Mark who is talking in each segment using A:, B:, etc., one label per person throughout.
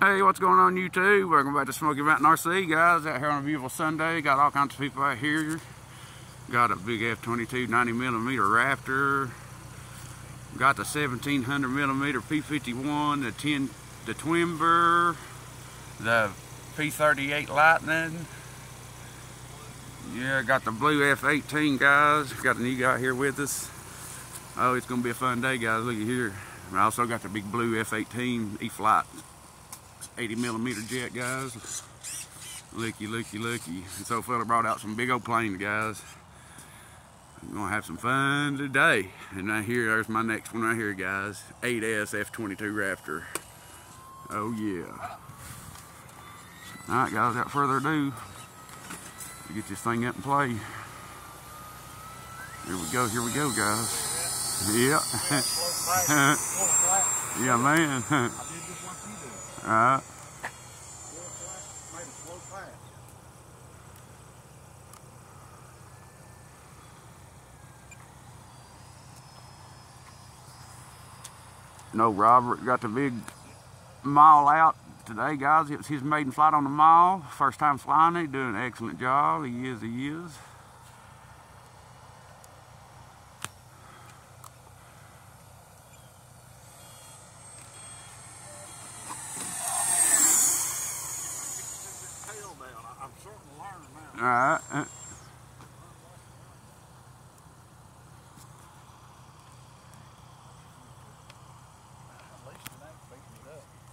A: Hey, what's going on YouTube? Welcome back to Smokey Mountain RC, guys. Out here on a beautiful Sunday. Got all kinds of people out here. Got a big F-22 90 millimeter Raptor. Got the 1700 millimeter P-51, the 10, the Twin Burr, the P-38 Lightning. Yeah, got the blue F-18, guys. Got the new guy here with us. Oh, it's gonna be a fun day, guys. Look at here. I also got the big blue F-18 E-flite 80 millimeter jet, guys. Looky, looky, looky. And so fella brought out some big old planes, guys. I'm gonna have some fun today. And right here, there's my next one right here, guys. 8S F-22 Raptor. Oh yeah. All right, guys, without further ado, get this thing up and play. Here we go, here we go, guys. Yeah. yeah, man. Alright. No, Robert got the big mile out today, guys. It was his maiden flight on the mile. First time flying it, doing an excellent job. He is, he is. All right. Uh,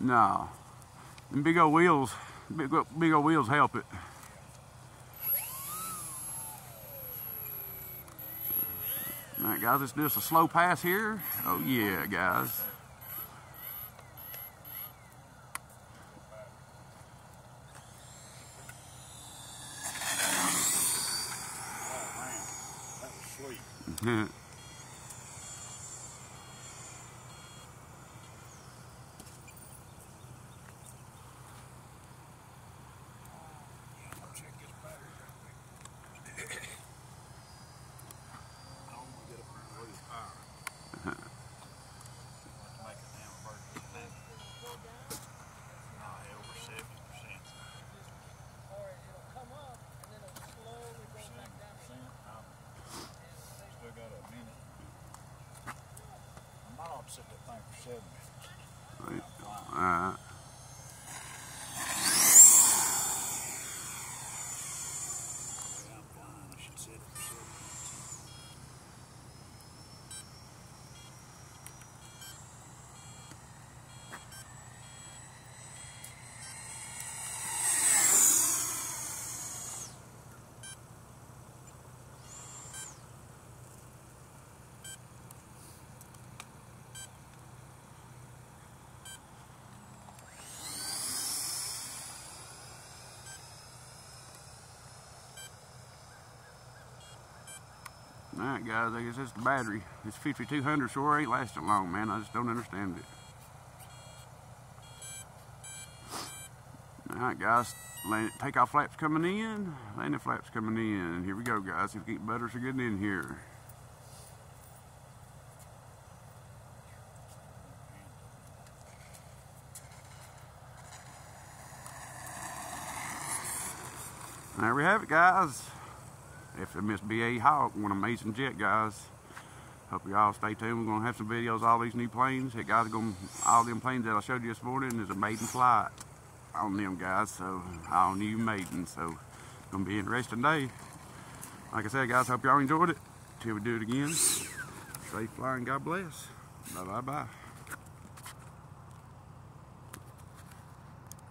A: no. Them big old wheels, big, big old wheels help it. All right, guys, let's do this a slow pass here. Oh, yeah, guys. Yeah.
B: set that thing for 70.
A: Alright. Alright guys, I guess it's the battery. This 5200 sure ain't lasting long, man. I just don't understand it. Alright guys, takeoff flaps coming in, landing flaps coming in. Here we go guys, if keep butters are getting in here. There we have it guys. FMS BAE Hawk, one amazing jet, guys. Hope you all stay tuned. We're gonna have some videos of all these new planes. Hey guys, going all them planes that I showed you this morning is a maiden flight on them guys. So all new maiden. So gonna be interesting day. Like I said, guys, hope y'all enjoyed it. Till we do it again. Safe flying. God bless. Bye bye bye.